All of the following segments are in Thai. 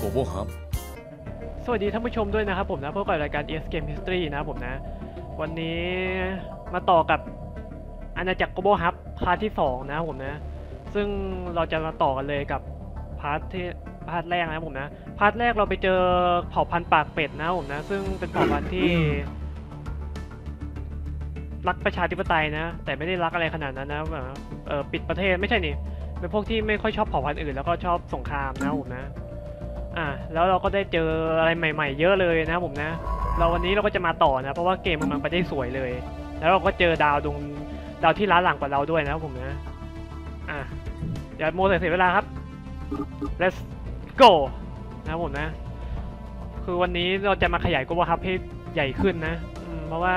Global Hub สวัสดีท่านผู้ชมด้วยนะครับผมนะพบกับรายการ ES Game History นะผมนะ วันนี้มาต่อกับอาณาจักร Global Hub part ที่ 2 นะผมนะ ซึ่งเราจะมาต่อกันเลยกับ part ที่ part แรกนะผมนะ part แรกเราไปเจอเผ่าพันธุ์ปากเป็ดนะผมนะ ซึ่งเป็นเผ่าพันธุ์ที่ รักประชาธิปไตยนะ แต่ไม่ได้รักอะไรขนาดนั้นนะแบบเออปิดประเทศไม่ใช่นี่เป็นพวกที่ไม่ค่อยชอบเผ่าพันธุ์อื่นแล้วก็ชอบสงครามนะผมนะ อ่าแล้วเราก็ได้เจออะไรใหม่ ๆ เยอะเลยนะผมนะ เราวันนี้เราก็จะมาต่อนะ เพราะว่าเกมมันไปได้สวยเลย แล้วเราก็เจอดาวดวงดาวที่ล้าหลังกว่าเราด้วยนะผมนะอะอย่าโมเสียเวลาครับ let's go นะผมนะ คือวันนี้เราจะมาขยายกบฮับให้ใหญ่ขึ้นนะเพราะว่า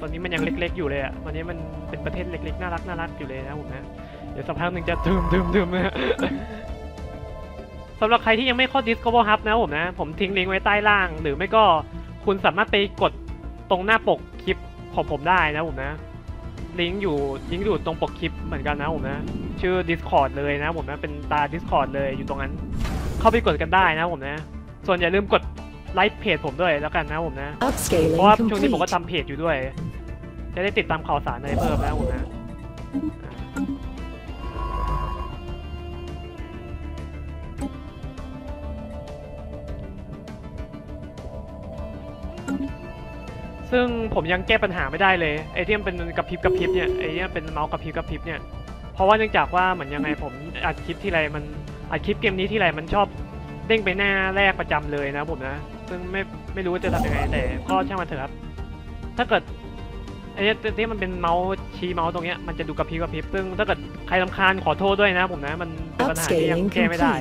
ตอนนี้มันยังเล็ก ๆ อยู่เลยอะวันนี้มันเป็นประเทศเล็กๆน่ารักน่ารักอยู่เลยนะผมนะเดี๋ยวสักพักหนึ่งจะดืมดืมดืมนะ สำหรับใครที่ยังไม่เข้า Discover Hub นะผมนะ ผมทิ้งลิงก์ไว้ใต้ล่าง หรือไม่ก็คุณสามารถไปกดตรงหน้าปกคลิปของผมได้นะผมนะ ลิงก์อยู่ลิงก์อยู่ตรงปกคลิปเหมือนกันนะผมนะ ชื่อ Discord เลยนะผมนะ เป็นตา Discord เลยอยู่ตรงนั้น เข้าไปกดกันได้นะผมนะ ส่วนอย่าลืมกดไลค์เพจผมด้วยแล้วกันนะผมนะ เพ Upscaling ราะว่าช่วงนี้ผมก็ complete. ทำเพจอยู่ด้วย จะได้ติดตามข่าวสารอะไรเพิ่มนะผมนะ ซึ่งผมยังแก้ปัญหาไม่ได้เลยไอ้ที่มันเป็นกระพริบกระพริบเนี่ยไอเนี่ยเป็นเมาส์กระพริบกระพริบเนี่ยเพราะว่าเนื่องจากว่าเหมือนยังไงผมอัดคลิปที่ไรมันอัดคลิปเกมนี้ที่ไรมันชอบเด้งไปหน้าแรกประจำเลยนะผมนะซึ่งไม่ไม่รู้จะทำยังไงแต่ก็ช่างมันเถอะครับ ถ้าเกิดไอ้เที่มันเป็นเมาส์ชี้เมาส์ตรงเนี้ยมันจะดูกระพริบกระพริบซึ่งถ้าเกิดใครรำคาญขอโทษด้วยนะผมนะ มันเป็นปัญหาที่ยังแก้ไม่ได้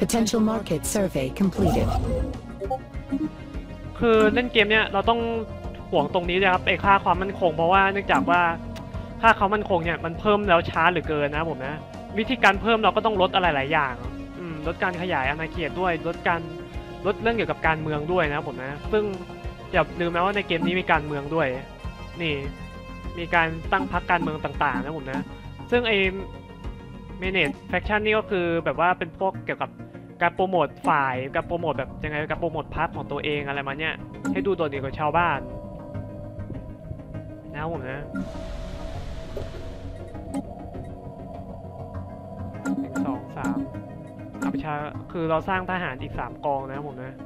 Potential market survey completed. คือเล่นเกมเนี้ยเราต้องห่วงตรงนี้นะครับไอค่าความมั่นคงเพราะว่าเนื่องจากว่าค่าความมั่นคงเนี่ยมันเพิ่มแล้วช้าเหลือเกินนะผมนะวิธีการเพิ่มเราก็ต้องลดอะไรหลายอย่างลดการขยายอาณาเขตด้วยลดการลดเรื่องเกี่ยวกับการเมืองด้วยนะผมนะ ซึ่งอย่าลืมนะว่าในเกมนี้มีการเมืองด้วย นี่ มีการตั้งพรรคการเมืองต่าง ๆ นะผมนะ ซึ่งไอ้ manage faction นี่ก็คือแบบว่าเป็นพวกเกี่ยวกับ การโปรโมทฝ่ายการโปรโมทแบบยังไงการโปรโมทพาร์ทของตัวเองอะไรมาเนี่ย ให้ดูโดดเด่นกว่าชาวบ้านนะครับผมนะหนึ่งสองสามอาประชาคือเราสร้างทหารอีกสามกองนะครับผมนะ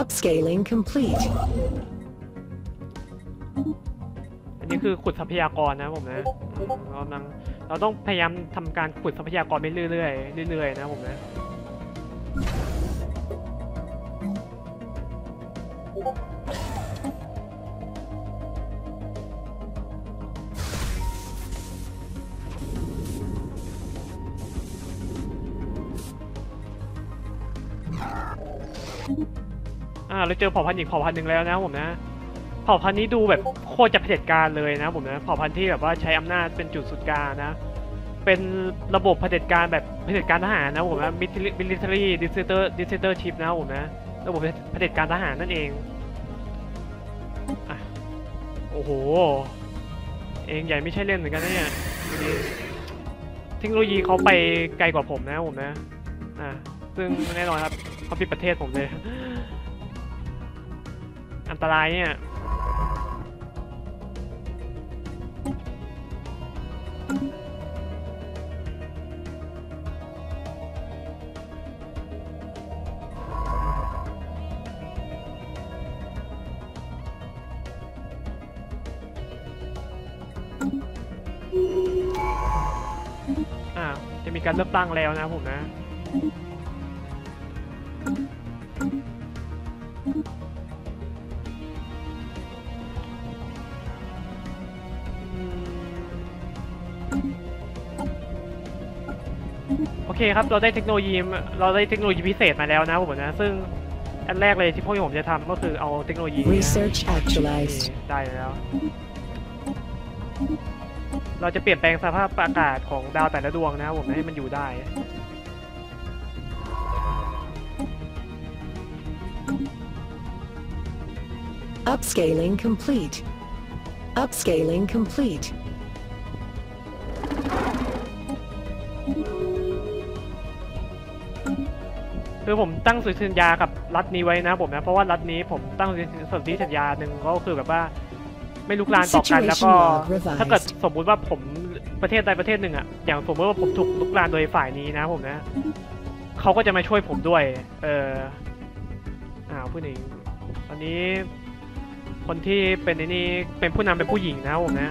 Upscaling complete. นนี้คือขุดทรัพยากรนะผมนะเรากำลังเราต้องพยายามทำการขุดทรัพยากรไปเรื่อยๆเรื่อยๆนะผมนะอ่าเราเจอเผ่าพันธุ์อีกเผ่าพันธุ์หนึ่งแล้วนะผมนะ เผ่าพันธุ์นี้ดูแบบโคตรจะเผด็จการเลยนะผมนะเผ่าพันธุ์ที่แบบว่าใช้อำนาจเป็นจุดสุดกลางนะ เป็นระบบเผด็จการแบบเผด็จการทหารนะผมนะ military dictator dictatorship นะผมนะระบบเผด็จการทหารนั่นเองอโอ้โห เองใหญ่ไม่ใช่เล่นเหมือนกันนะเนี่ยเทคโนโลยีเขาไปไกลกว่าผมนะผมนะอะซึ่งแน่นอนครับเขาปิดประเทศผมเลย อันตรายเนี่ย จะมีการเลือกตั้งแล้วนะผมนะ โอเคครับ เราได้เทคโนโลยีมาเราได้เทคโนโลยีพิเศษมาแล้วนะผมนะ ซึ่งอันแรกเลยที่พวกผมจะทำก็คือเอาเทคโนโลยีนี้นะ Research actualized. นี่ได้แล้ว เราจะเปลี่ยนแปลงสภาพอากาศของดาวแต่ละดวงนะครับผมให้มันอยู่ได้อ Upscaling complete. Upscaling complete. คือผมตั้งสนธิสัญญากับรัฐนี้ไว้นะผมนะ เพราะว่ารัฐนี้ผมตั้งสนธิสัญญาหนึ่งก็คือแบบว่า ไม่ลุกลานต่อกันแล้วก็ Situation log revised ถ้าเกิดสมมุติว่าผมประเทศใดประเทศหนึ่งอะอย่างสมมติว่าผมถูกลุกลานโดยฝ่ายนี้นะผมนะเขาก็จะมาช่วยผมด้วย เอออ้าวผู้หญิงตอนนี้คนที่เป็นในนี้เป็นผู้นำเป็นผู้หญิงนะผมนะ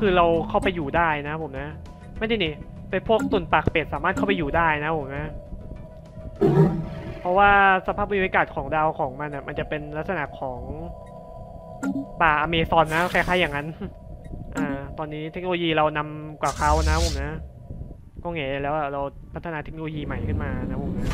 คือเราเข้าไปอยู่ได้นะผมนะ ไม่ได้นี่ไปพวกตุ่นปากเป็ดสามารถเข้าไปอยู่ได้นะผมนะ เพราะว่าสภาพบรรยากาศของดาวของมันอะ มันจะเป็นลักษณะของป่าอเมซอนนะคล้ายๆอย่างนั้น อ่า ตอนนี้เทคโนโลยีเรานำกว่าเขานะผมนะ ก็เงยแล้วเราพัฒนาเทคโนโลยีใหม่ขึ้นมานะผมนะ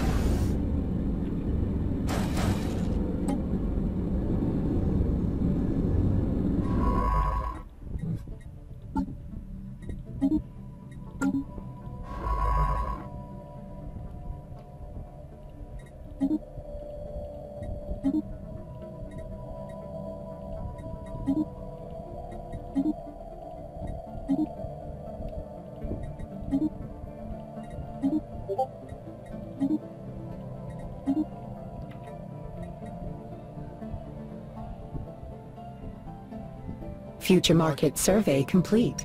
Future market survey complete.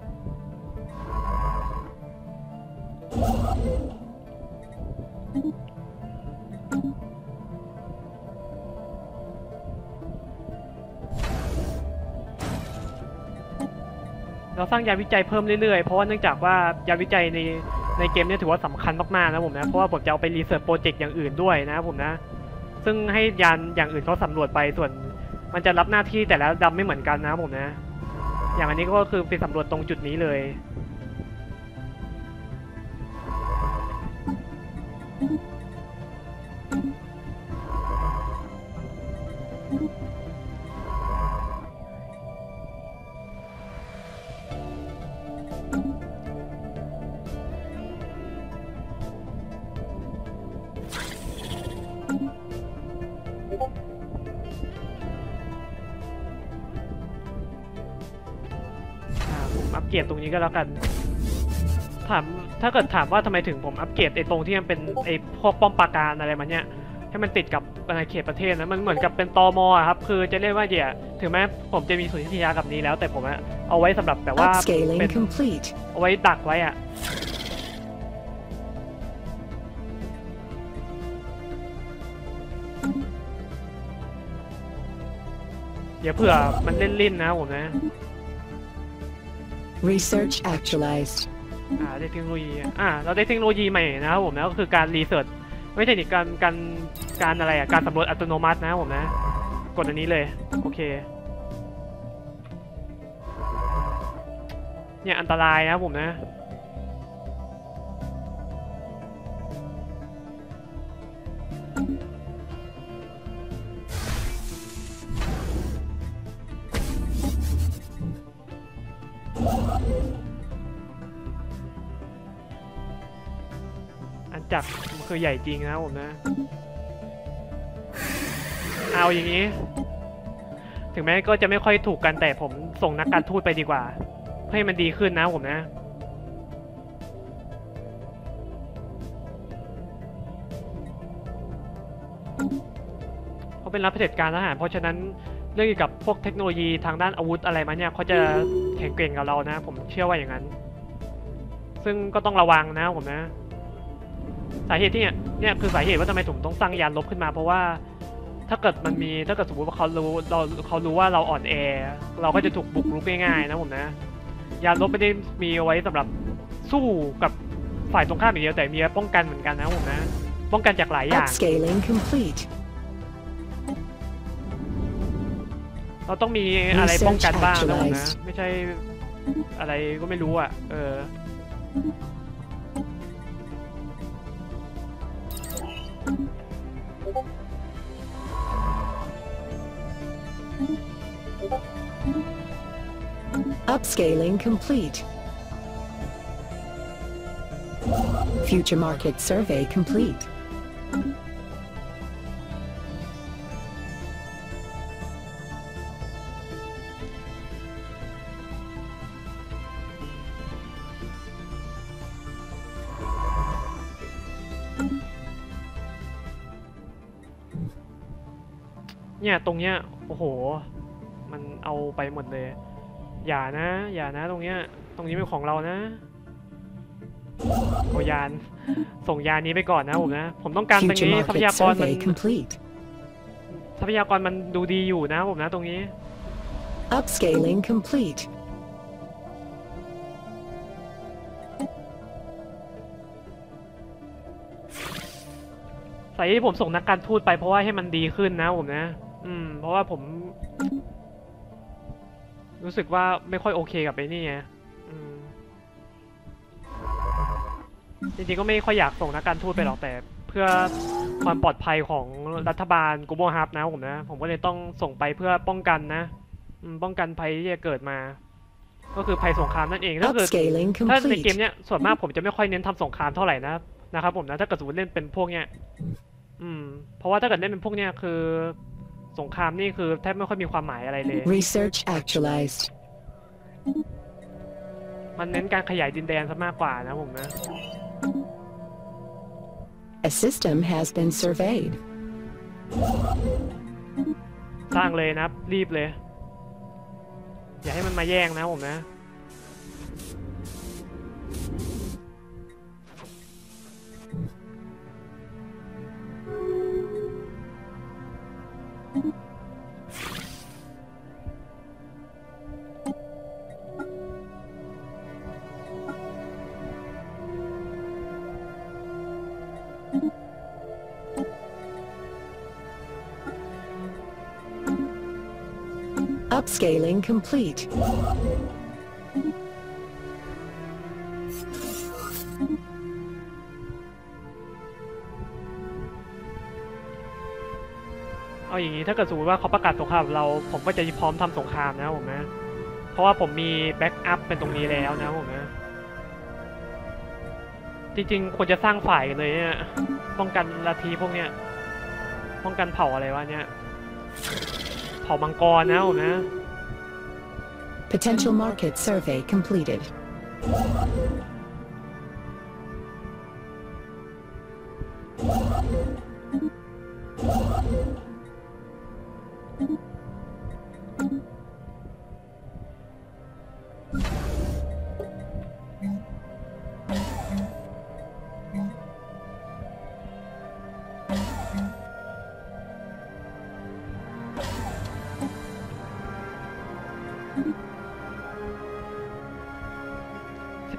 เราสร้างยานวิจัยเพิ่มเรื่อยๆ เพราะว่าเนื่องจากว่ายานวิจัยในในเกมเนี้ถือว่าสำคัญมากๆนะผมนะ เพราะว่าผมจะเอาไปรีเสิร์ชโปรเจกต์อย่างอื่นด้วยนะผมนะ ซึ่งให้ยานอย่างอื่นเขาสำรวจไปส่วน มันจะรับหน้าที่แต่ละดำไม่เหมือนกันนะผมนะ อย่างอันนี้ก็คือไปสำรวจตรงจุดนี้เลย ดตรงนี้ก็แล้วกัน ถามถ้าเกิดถามว่าทำไมถึงผมอัปเกรดไอ้ตรงที่มันเป็นไอ้พวกป้อมปราการอะไรมันเนี่ยให้มันติดกับในเขตประเทศนะมันเหมือนกับเป็นตอมอะครับ คือจะเรียกว่าเดี๋ยวถึงแม้ผมจะมีสุนทรียากับนี้แล้ว แต่ผมอะเอาไว้สำหรับแบบว่า Upscaling เป็น complete. เอาไว้ดักไว้อะเดี๋ยวเผื่อมันเล่นลิ้นนะผมนะ Research actualized. อ่าได้เทคโนโลยีอ่าเราได้เทคโนโลยีใหม่นะครับผมนะก็คือการรีเสิร์ชไม่ใช่นี่การการการอะไรอะการสำรวจอัตโนมัตินะครับผมนะ กดอันนี้เลย โอเคเนี่ยอันตรายนะผมนะ คือใหญ่จริงนะผมนะ เอาอย่างนี้ ถึงแม้ก็จะไม่ค่อยถูกกันแต่ผมส่งนักการทูตไปดีกว่าเพื่อให้มันดีขึ้นนะผมนะเขาเป็นรับเผด็จการทหาร เพราะฉะนั้นเรื่องเกี่ยวกับพวกเทคโนโลยีทางด้านอาวุธอะไรมาเนี่ยเขาจะแข็งเกร่งกับเรานะ ผมเชื่อว่าอย่างนั้น ซึ่งก็ต้องระวังนะผมนะ สาเหตุที่เนี่ยเนี่ยคือสาเหตุว่าทำไมผมต้องสร้างยานลบขึ้นมา เพราะว่าถ้าเกิดมันมีถ้าเกิดสมมติว่าเขารู้เราเขารู้ว่าเราอ่อนแอ เราก็จะถูกบุกรุกง่ายๆนะผมนะยานลบไม่ได้มีเอาไว้สำหรับสู้กับฝ่ายตรงข้ามอย่างเดียวแต่มีไว้ป้องกันเหมือนกันนะผมนะ ป้องกันจากหลายอย่าง Upscaling complete. เราต้องมีอะไรป้องกันบ้างนะผมนะ Research ไม่ใช่อะไรก็ไม่รู้อะ เออ Upscaling complete. Future market survey complete.. เนี่ยตรงเนี้ยโอ้โห มันเอาไปหมดเลย อย่านะ อย่านะตรงเนี้ย ตรงนี้เป็นของเรานะเอายาน ส่งยานนี้ไปก่อนนะผมนะ ผมต้องการตรง Future นี้ทรัพ market ยากรมัน survey complete. ทรัพยากรมันดูดีอยู่นะผมนะตรงนี้ Upscaling complete. สาเหตุที่ผมส่งนักการทูตไปเพราะว่าให้มันดีขึ้นนะผมนะ อืม เพราะว่าผม รู้สึกว่าไม่ค่อยโอเคกับไอ้นี่ไงอืมจริงๆก็ไม่ค่อยอยากส่งนักการทูตไปหรอกแต่ เพื่อความปลอดภัยของรัฐบาลกูโบฮับนะผมนะ ผมก็เลยต้องส่งไปเพื่อป้องกันนะอืมป้องกันภัยที่จะเกิดมา ก็คือภัยสงครามนั่นเองถ้าเกิด Upscaling ถ้าในเกม complete. เนี้ยส่วนมากผมจะไม่ค่อยเน้นทำสงครามเท่าไหร่นะนะครับผมนะถ้าเกิดสมมติเล่นเป็นพวกเนี้ยอืมเพราะว่าถ้าเกิดเล่นเป็นพวกเนี้ยคือ สงครามนี่คือแทบไม่ค่อยมีความหมายอะไรเลย Research actualized. มันเน้นการขยายดินแดนซะมากกว่านะผมนะ A system has been surveyed. สร้างเลยนะครับรีบเลย อย่าให้มันมาแย่งนะผมนะ complete. เอาอย่างนี้ถ้าเกิดสมมติว่าเขาประกาศสงครามกับเรา ผมก็จะพร้อมทำสงครามนะผมนะ เพราะว่าผมมี backup เป็นตรงนี้แล้วนะผมนะ จริงๆควรจะสร้างฝ่ายกันเลยเนี่ยป้องกันลัทธิพวกเนี้ยป้องกันเผ่าอะไรวะเนี่ยเผ่ามังกรนะผมนะ Potential market survey completed.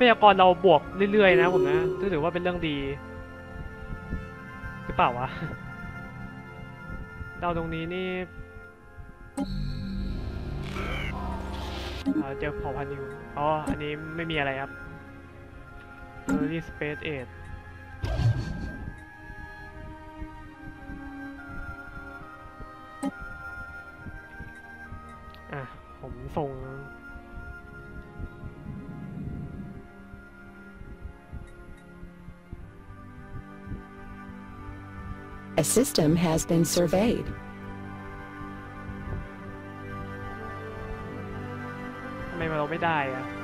พยากรเราบวกเรื่อยๆนะผมนะถือว่าเป็นเรื่องดีหรือเปล่าวะดาวตรงนี้นี่เจอเผ่าพันธุ์อยู่อ๋อ อันนี้ไม่มีอะไรครับ Early Space Age อะ ผมส่ง A system has been surveyed. ทำไมเราไม่ได้อะ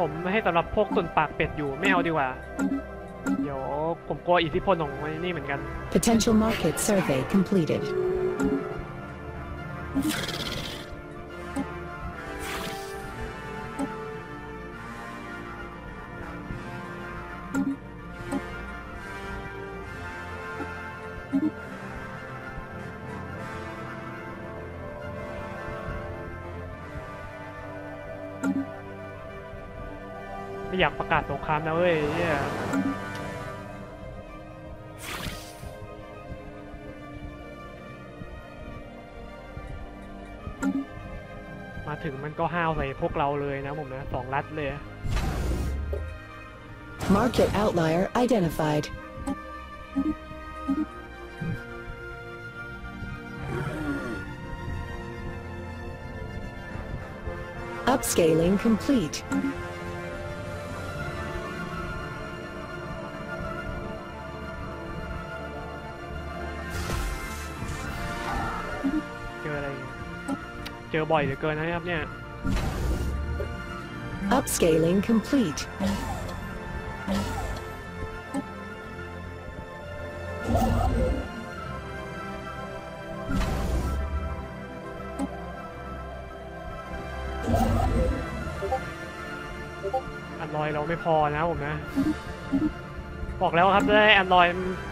ผมให้สำหรับพวกส่วนปากเป็ดอยู่ไม่เอาดีกว่า เดี๋ยวผมกลัวอิทธิพลของไอ้นี่เหมือนกัน Potential market survey completed. กาศสงครามนะเว้ยเนี่ยมาถึงมันก็ห้าวใส่พวกเราเลยนะผมนะสองรัดเลย Market outlier identified. Upscaling complete. อบ่อยเหลือเกินนะครับเนี่ย Upscaling complete. a อันรอยเราไม่พอนะผมนะ บอกแล้วครับได้อันรอย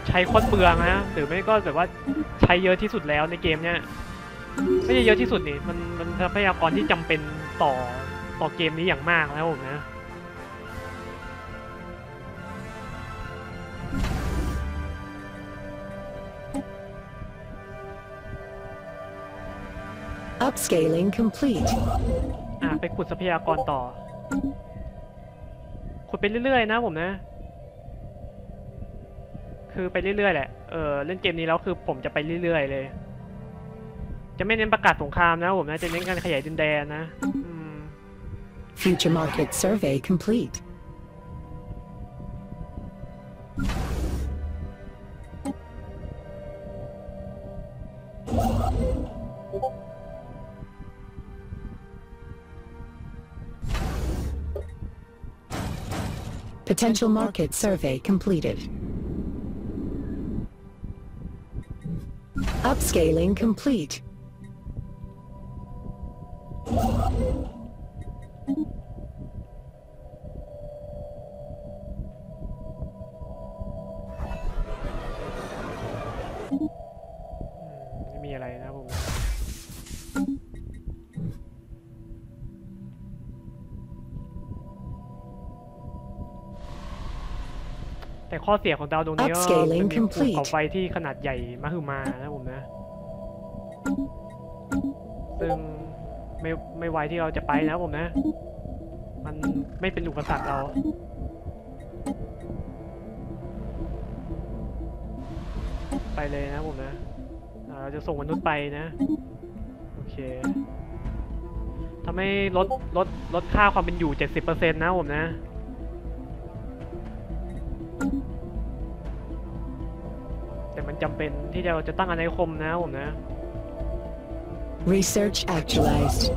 ใช้โคตรเปลืองนะหรือไม่ก็แบบว่าใช้เยอะที่สุดแล้วในเกมเนี่ย ไม่ใช่เยอะที่สุดนี่มันมันทรัพยากรที่จำเป็นต่อต่อเกมนี้อย่างมากนะผมนะ Upscaling complete. อะไปขุดทรัพยากรต่อ ขุดไปเรื่อยๆนะผมนะ คือไปเรื่อยๆแหละ เออเล่นเกมนี้แล้วคือผมจะไปเรื่อยๆเลย จะไม่เน้นประกาศสงครามนะผมนะ จะเน้นการขยายดินแดนนะอืม Future market survey complete. Potential market survey completed. Upscaling complete. อืมไม่มีอะไรนะผมนะแต่ข้อเสียของดาวดวงนี้ก็ Upscaling มันมีภู complete เขาไฟที่ขนาดใหญ่มหึมานะผมนะ ซึ่ง ไม่ไม่ไวที่เราจะไปนะผมนะ มันไม่เป็นอุปสรรคเรา ไปเลยนะผมนะเราจะส่งมนุษย์ไปนะ โอเคทำให้ลดลดลดค่าความเป็นอยู่ 70%นะผมนะแต่มันจำเป็นที่เราจะตั้งอาณานิคมนะผมนะ Research actualized.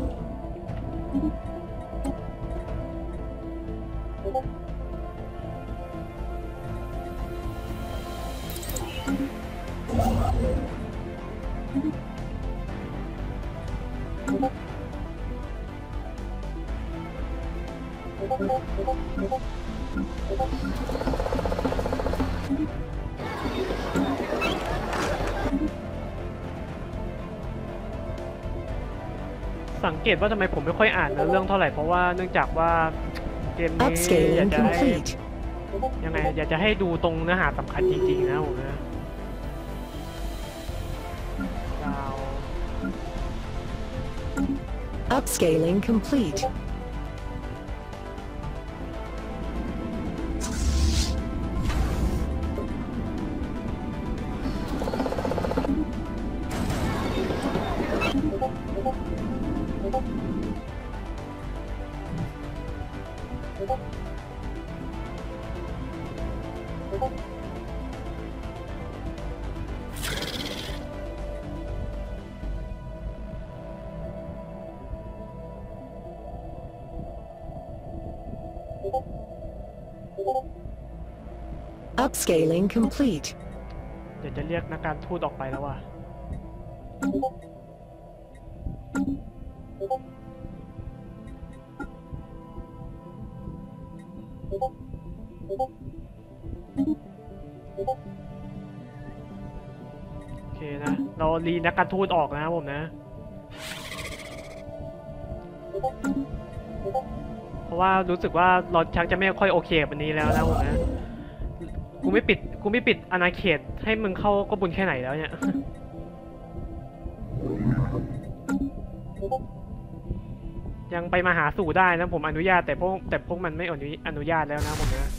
เกตว่าทำไมผมไม่ค่อยอ่านเนื้อเรื่องเท่าไหร่เพราะว่าเนื่องจากว่าเกมนี้อยาก Upscaling จะให้ complete. ยังไงอยากจะให้ดูตรงเนื้อหาสำคัญจริงๆนะผมนะดาว Upscaling complete. Upscaling complete. เดี๋ยวจะเรียกนักการทูตออกไปแล้วว่ะ โอเคนะ เรารีนักการทูตออกนะครับผมนะ ราะว่ารู้สึกว่าเราชักจะไม่ค่อยโอเคกับอันนี้แล้วนะผมนะกูไม่ปิดกูไม่ปิดอาณาเขตให้มึงเข้าก็บุญแค่ไหนแล้วเนี่ยยังไปมาหาสู่ได้นะผมอนุญาตแต่พวกแต่พวกมันไม่อนุอนุญาตแล้วนะผมนะ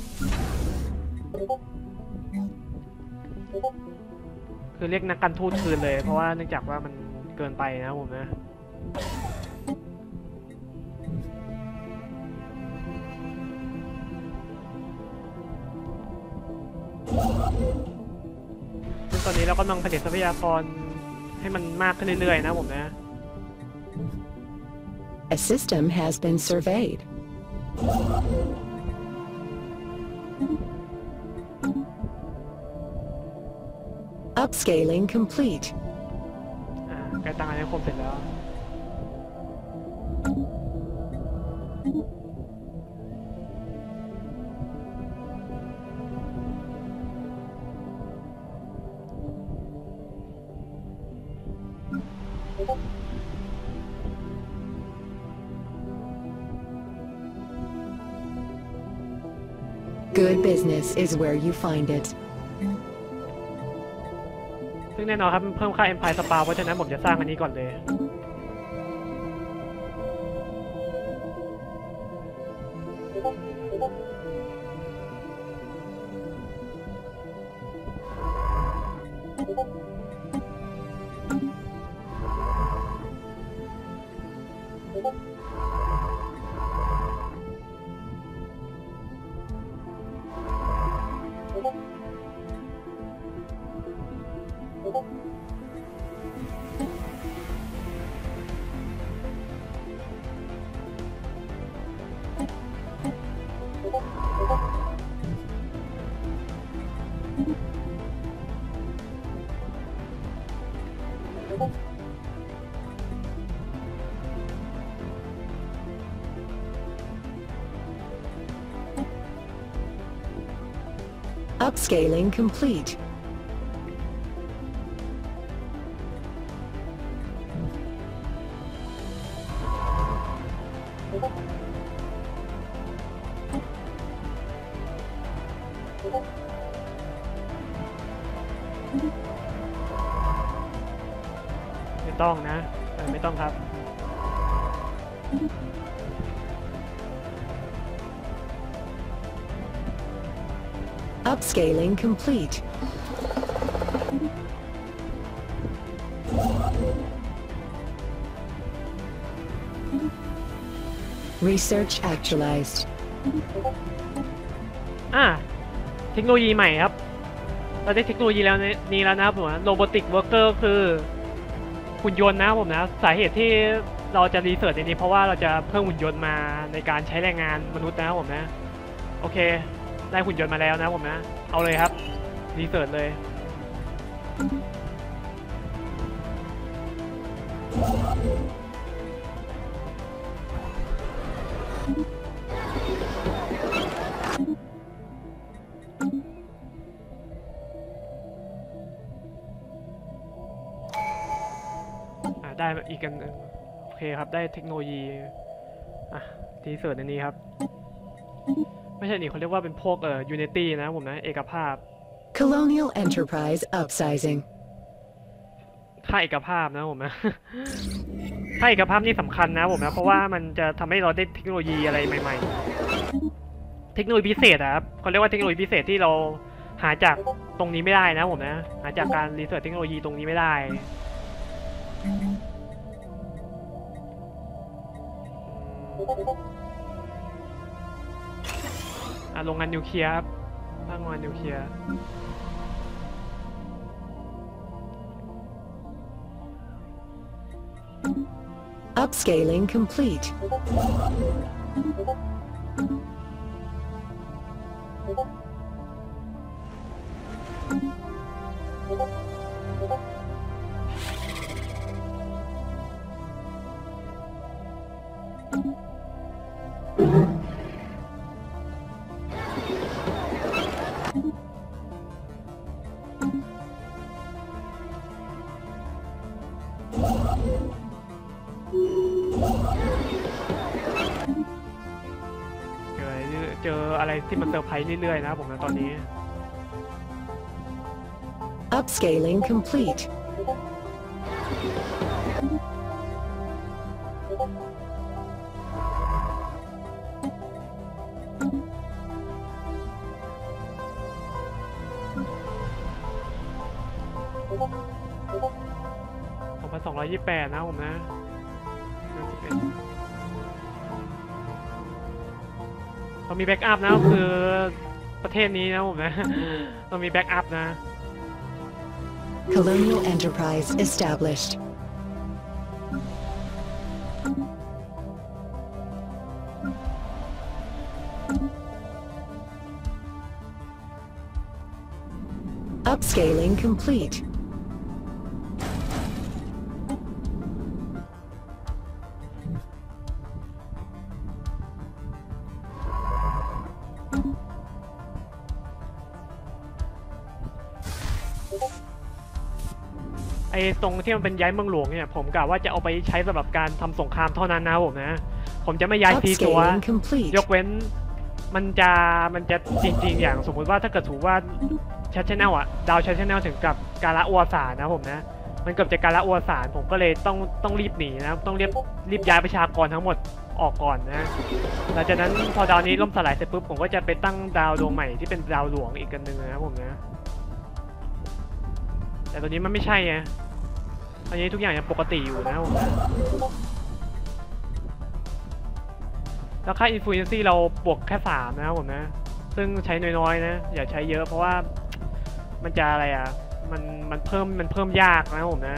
คือเรียกนักการทูตคืนเลย เพราะว่าเนื่องจากว่ามันเกินไปนะผมนะ ตอนนี้เรากำลังผลิตทรัพยากรให้มันมากขึ้นเรื่อยๆนะผมนะ A system has been surveyed. Upscaling complete. อ่าใกล้ตั้งอาณาคมเสร็จแล้ว This is where you find it. ซึ่งแน่นอนครับมันเพิ่มค่า Empire Spa เพราะฉะนั้นผมจะสร้างอันนี้ก่อนเลย Upscaling complete. Upscaling complete. Research actualized. อ่าเทคโนโลยีใหม่ครับ เราได้เทคโนโลยีแล้วนนี้แล้วนะครับผม robotic worker คือหุ่นยนต์นะครับผมนะ สาเหตุที่เราจะ research ในนี้เพราะว่าเราจะเพิ่มหุ่นยนต์มาในการใช้แรงงานมนุษย์นะครับผมนะ โอเค ได้หุ่นยนต์มาแล้วนะผมนะ เอาเลยครับ รีเสิร์ชเลย อ่าได้อีกกันโอเคครับ ได้เทคโนโลยี อะทีเสิร์ชในนี้ครับ ไม่ใช่นี่เขาเรียกว่าเป็นพวกเอ่อ Unity นะผมนะเอกภาพ Colonial Enterprise upsizing. ค่าเอกภาพนะผมนะค่าเอกภาพนี่สำคัญนะผมนะ เพราะว่ามันจะทำให้เราได้เทคโนโลยีอะไรใหม่ๆ เทคโนโลยีพิเศษอะครับเขาเรียกว่าเทคโนโลยีพิเศษที่เราหาจากตรงนี้ไม่ได้นะผมนะ หาจากการรีเสิร์ชเทคโนโลยีตรงนี้ไม่ได้อืม อ่ะโรงงานนิวเคลียร์ครับสร้างโรงงานนิวเคลียร์ upscaling complete うん。 เรื่อยเจออะไรที่มันเซอร์ไพรส์เรื่อยๆนะครับผมนะตอนนี้ Upscaling complete. 2,228นะครับผมนะ เรามีแบ็กอัพนะก็คือประเทศนี้นะผมนะ เรามีแบ็กอัพนะ Colonial enterprise established. Upscaling complete. ไอ้ตรงที่มันเป็นย้ายเมืองหลวงเนี่ยผมกะว่าจะเอาไปใช้สำหรับการทำสงครามเท่านั้นนะครับผมนะ ผมจะไม่ย้ายทีตัว Upscaling complete. ยกเว้นมันจะมันจะจริง ๆ อย่างสมมุติว่าถ้าเกิดถูกว่าชัดชแนลอะดาวชัดชแนลถึงกับการละอวสานนะผมนะ มันเกือบจะการละอวสานผมก็เลยต้องต้องรีบหนีนะต้องรีบรีบย้ายประชากรทั้งหมดออกก่อนนะหลังจากนั้นพอดาวนี้ล่มสลายเสร็จปุ๊บผมก็จะไปตั้งดาวดวงใหม่ที่เป็นดาวหลวงอีกกันหนึ่งนะครับผมนะ แต่ตอนนี้มันไม่ใช่ไงตอนนี้ทุกอย่างยังปกติอยู่นะครับผมนะแล้วค่า influency เราบวกแค่สามนะครับผมนะ ซึ่งใช้น้อยๆนะ อย่าใช้เยอะเพราะว่ามันจะอะไรอะ มันมันเพิ่มมันเพิ่มยากนะครับผมนะ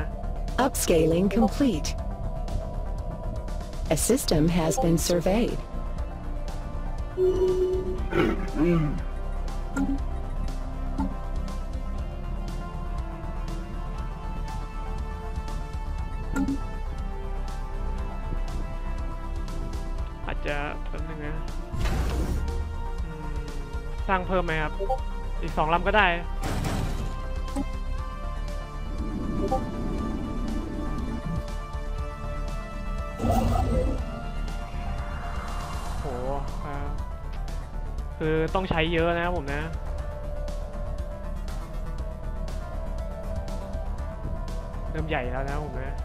Upscaling complete. A system has been surveyed. จะแป๊บนึงนะสร้างเพิ่มไหมครับ อีกสองลำก็ได้ โหอ่าคือต้องใช้เยอะนะครับผมนะเริ่มใหญ่แล้วนะผมนะ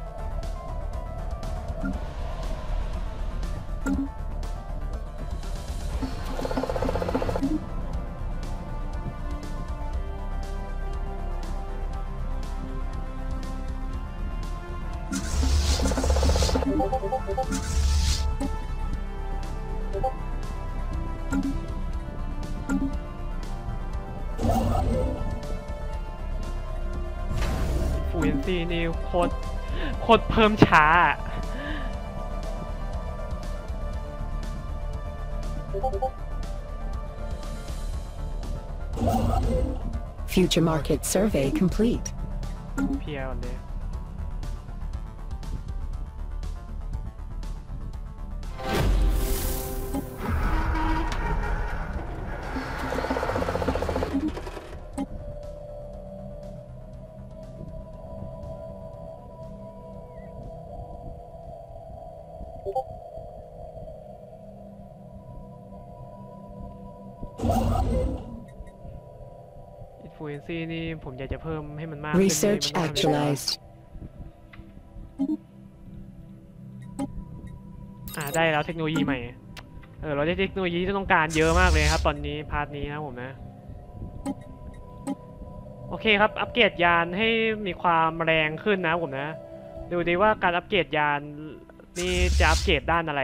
ตรเพิ่มช้าอะ Future market survey complete. เพลียก่อนเลย ผมอยากจะเพิ่มให้มันมากขึ้นนี่ Research มันต้องทำยังไงวะ actualized. อ่าได้แล้วเทคโนโลยีใหม่ เออเราได้เทคโนโลยีที่ต้องการเยอะมากเลยครับ ตอนนี้ part นี้นะครับผมนะ โอเคครับ อัปเกรดยานให้มีความแรงขึ้นนะครับผมนะ ดูดีว่าการอัปเกรดยานนี่จะอัปเกรดด้านอะไร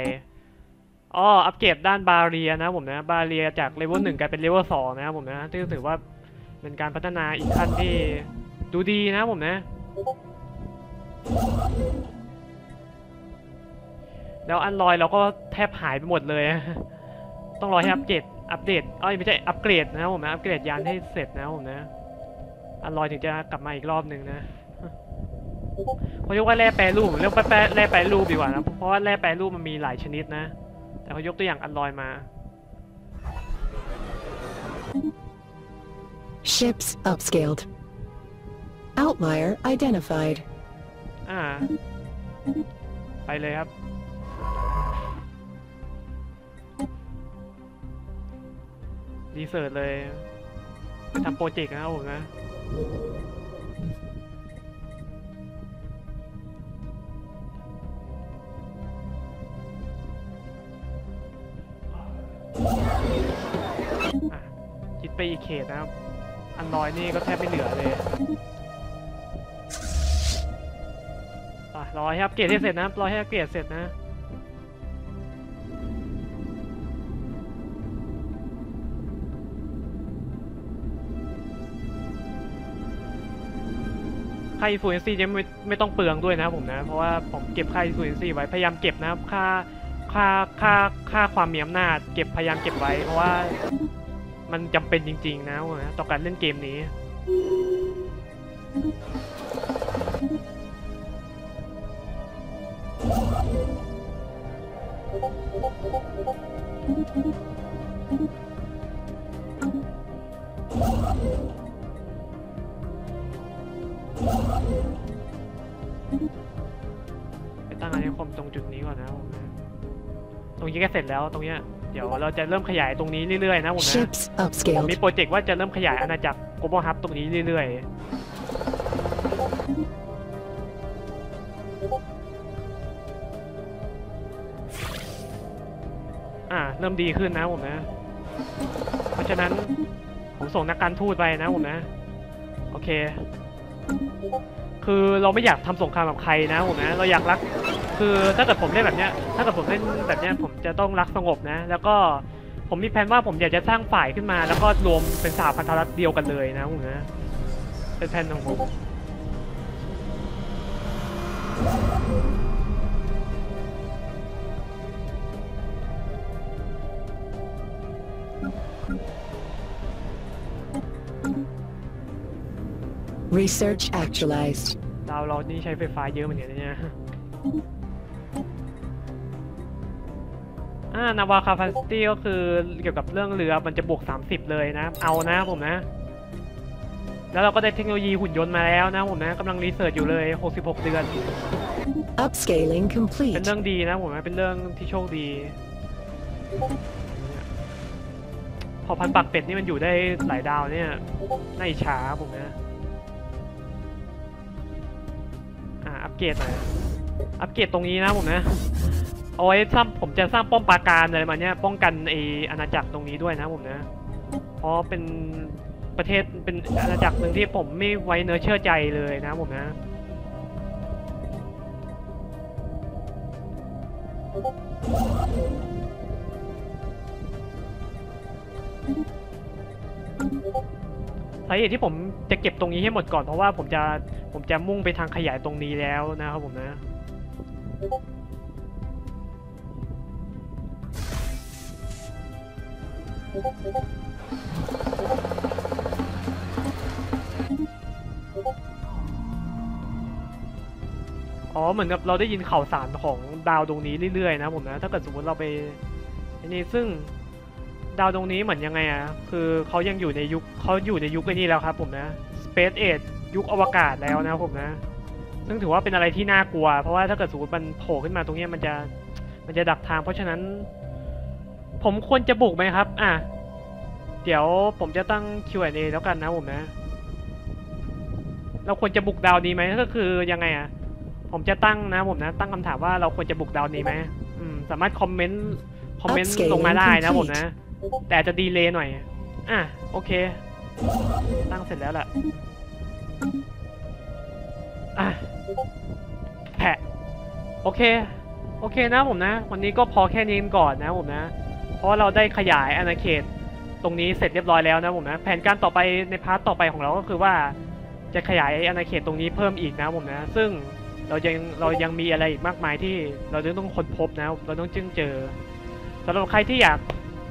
อ๋ออัปเกรดด้าน barrier นะครับผมนะ บาเรียจากเลเวลหนึ่งกลายเป็นเลเวลสองนะครับผมนะซึ่งถือว่า เป็นการพัฒนาอีกขั้นที่ดูดีนะผมนะ แล้วอันลอยเราก็แทบหายไปหมดเลย ต้องรอให้อัปเกรดอัปเดตเอ้ยไม่ใช่อัปเกรดนะผมนะอัปเกรดยานให้เสร็จนะผมนะ อันลอยถึงจะกลับมาอีกรอบหนึ่งนะเขาเรียกว่าแร่แปรรูปเรียกว่าแปรแร่แปรรูปดีกว่านะเพราะว่าแร่แปรรูปมันมีหลายชนิดนะ แต่เขายกตัวอย่างอันลอยมา Ships upscaled. Outlier identified. อ่า ไปเลยครับ รีเสิร์ชเลยไปทำโปรเจกต์นะครับผมนะอะคิดไปอีกเขตนะครับ อันน้อยนี่ก็แทบไม่เหลือเลยอะรอให้อัปเกรดให้เสร็จนะรอให้อัปเกรดเสร็จนะค่า influence จะไม่ไม่ต้องเปลืองด้วยนะผมนะ เพราะว่าผมเก็บค่า influence ไว้พยายามเก็บนะครับค่าค่าค่าค่าความมีอำนาจเก็บพยายามเก็บไว้เพราะว่า มันจำเป็นจริงๆนะนะต่อการเล่นเกมนี้ ไปตั้งอาณานิคมตรงจุดนี้ก่อนนะผมตรงนี้ก็เสร็จแล้วตรงเนี้ย ดี๋ยวเราจะเริ่มขยายตรงนี้เรื่อยๆนะผมนะ Ships ผม upscaled. มีโปรเจกต์ว่าจะเริ่มขยายอาณาจักร global hub ตรงนี้เรื่อยๆ อ่า เริ่มดีขึ้นนะผมนะ เพราะฉะนั้น ผมส่งนักการทูตไปนะผมนะ โอเค คือเราไม่อยากทำสงครามกับใครนะผมนะ เราอยากรัก คือถ้าเกิดผมเล่นแบบเนี้ย ถ้าเกิดผมเล่นแบบเนี้ยผมจะต้องรักสงบนะ แล้วก็ผมมีแผนว่าผมอยากจะสร้างฝ่ายขึ้นมา แล้วก็รวมเป็นสหพันธรัฐเดียวกันเลยนะผมนะเป็นแผนของผม Research actualized. ดาวเรานี่ใช้ไฟฟ้าเยอะเหมือนกันนะเนี่ยอ่านาวาคาฟาสตี้ก็คือเกี่ยวกับเรื่องเรือมันจะบวก 30 เลยนะ เอานะผมนะ แล้วเราก็ได้เทคโนโลยีหุ่นยนต์มาแล้วนะผมนะกำลังรีเสิร์ชอยู่เลย 66 เดือน Upscaling เป็น complete. เรื่องดีนะผมนะเป็นเรื่องที่โชคดี พอพันปักเป็ดนี่มันอยู่ได้หลายดาวเนี่ยน่าอิจฉาผมนะ เกรดหน่อยอัปเกรดตรงนี้นะผมนะเอาไว้สร้างผมจะสร้างป้อมปราการอะไรมาเนี่ยป้องกันไออาณาจักรตรงนี้ด้วยนะผมนะ เพราะเป็นประเทศเป็นอาณาจักรหนึ่งที่ผมไม่ไว้เนื้อเชื่อใจเลยนะผมนะ สาเหตุที่ผมจะเก็บตรงนี้ให้หมดก่อนเพราะว่าผมจะผมจะมุ่งไปทางขยายตรงนี้แล้วนะครับผมนะอ๋อเหมือนกับเราได้ยินข่าวสารของดาวดวงนี้เรื่อยๆนะผมนะ ถ้าเกิดสมมติเราไปอันนี้ซึ่ง ดาวดวงนี้เหมือนยังไงอะคือเขายังอยู่ในยุคเขาอยู่ในยุคไอ้นี่แล้วครับผมนะ Space Age ยุคอวกาศแล้วนะผมนะ ซึ่งถือว่าเป็นอะไรที่น่ากลัว เพราะว่าถ้าเกิดสมมติมันโผล่ขึ้นมาตรงนี้มันจะมันจะดักทาง เพราะฉะนั้น ผมควรจะบุกไหมครับ อะ เดี๋ยวผมจะตั้ง Q&A แล้วกันนะผมนะ เราควรจะบุกดาวนี้ไหมก็คือยังไงอะผมจะตั้งนะผมนะ ตั้งคำถามว่าเราควรจะบุกดาวนี้ไหมสามารถคอมเมนต์คอมเมนต์ลงมาได้นะผมนะ แต่อาจจะ delay หน่อย อะ โอเค ตั้งเสร็จแล้วล่ะ อะ แผะ โอเค โอเคนะผมนะ วันนี้ก็พอแค่นี้ก่อนนะผมนะ เพราะเราได้ขยายอาณาเขตตรงนี้เสร็จเรียบร้อยแล้วนะผมนะ แผนการต่อไปใน part ต่อไปของเราก็คือว่า จะขยายอาณาเขตตรงนี้เพิ่มอีกนะผมนะ ซึ่งเรายังเรายังมีอะไรอีกมากมายที่เราต้องค้นพบนะ เราต้องจึงเจอสำหรับใครที่อยาก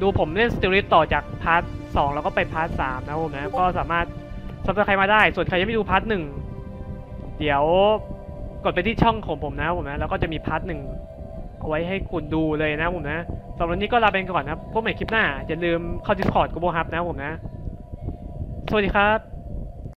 ดูผมเล่น Stellaris ต่อจาก part สองแล้วก็ไป part สามนะผมนะ ก็สามารถ subscribe มาได้ ส่วนใครยังไม่ดู part หนึ่งเดี๋ยวกดไปที่ช่องของผมนะผมนะแล้วก็จะมี part หนึ่งเอาไว้ให้คุณดูเลยนะผมนะสำหรับวันนี้ก็ลาไปก่อนนะครับพบใหม่คลิปหน้าอย่าลืมเข้า Discord กูโบฮับนะผมนะ สวัสดีครับ